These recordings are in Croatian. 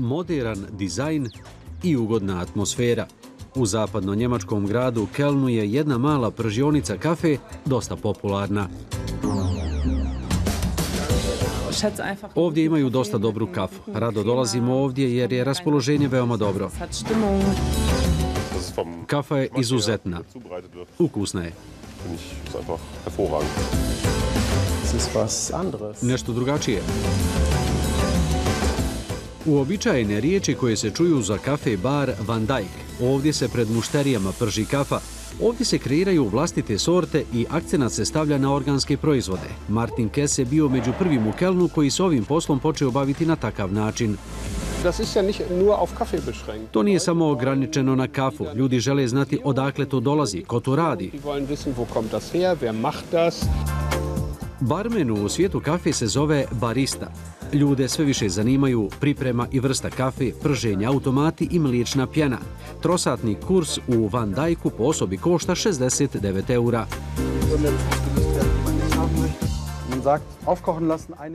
Moderan dizajn i ugodna atmosfera. U zapadno-njemačkom gradu Kelnu je jedna mala pržionica kafe dosta popularna. Ovdje imaju dosta dobru kafu. Rado dolazimo ovdje jer je raspoloženje veoma dobro. Kafa je izuzetna. Ukusna je. Nešto drugačije. Uobičajene riječi koje se čuju za kafe bar Van Dijk. Ovdje se pred mušterijama prži kafa. Ovdje se kreiraju vlastite sorte i akcenat se stavlja na organske proizvode. Martin Kess je bio među prvim u Kelnu koji se ovim poslom počeo baviti na takav način. To nije samo ograničeno na kafu. Ljudi žele znati odakle to dolazi, ko to radi. Barmenu u svijetu kafe se zove barista. Ljude sve više zanimaju priprema i vrsta kafe, prženje automati i mliječna pjena. Trosatni kurs u Van Dijku po osobi košta 69 eura.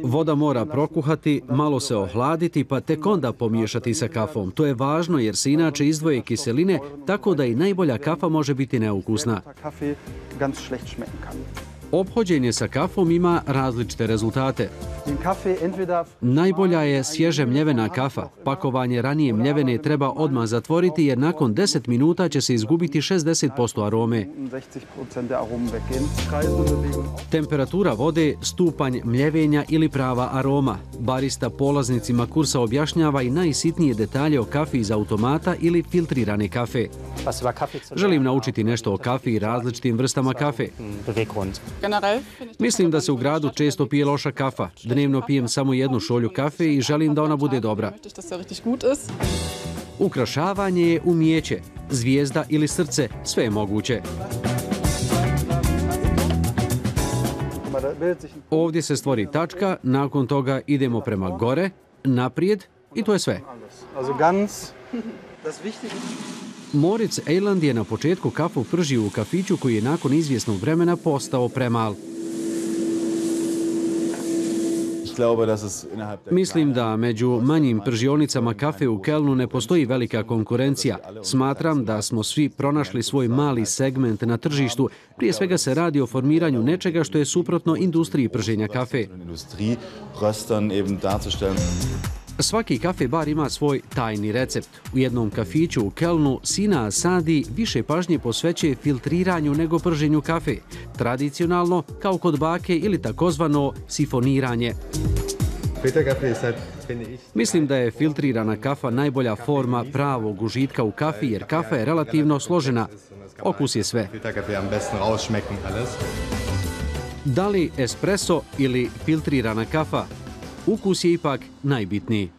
Voda mora prokuhati, malo se ohladiti pa tek onda pomiješati sa kafom. To je važno jer se inače izdvoje kiseline tako da i najbolja kafa može biti neukusna. Obhođenje sa kafom ima različite rezultate. Najbolja je svježe mljevena kafa. Pakovanje ranije mljevene treba odmah zatvoriti jer nakon 10 minuta će se izgubiti 60% arome. Temperatura vode, stupanj mljevenja ili prava aroma. Barista polaznicima kursa objašnjava i najsitnije detalje o kafi iz automata ili filtrirane kafe. Želim naučiti nešto o kafi i različitim vrstama kafe. Mislim da se u gradu često pije loša kafa. Dnevno pijem samo jednu šolju kafe i želim da ona bude dobra. Ukrašavanje je umijeće. Zvijezda ili srce, sve je moguće. Ovdje se stvori tačka, nakon toga idemo prema gore, naprijed i to je sve. Moritz Eiland je na početku kafu pržio u kafiću koji je nakon izvjesnog vremena postao premal. Mislim da među manjim pržionicama kafe u Kelnu ne postoji velika konkurencija. Smatram da smo svi pronašli svoj mali segment na tržištu. Prije svega se radi o formiranju nečega što je suprotno industriji prženja kafe. Svaki kafe bar ima svoj tajni recept. U jednom kafiću u Kelnu Sina Sadi više pažnje posvećuje filtriranju nego prženju kafe. Tradicionalno, kao kod bake ili takozvano sifoniranje. Mislim da je filtrirana kafa najbolja forma pravog užitka u kafi jer kafa je relativno složena. Okus je sve. Da li espresso ili filtrirana kafa, ukus je ipak najbitniji.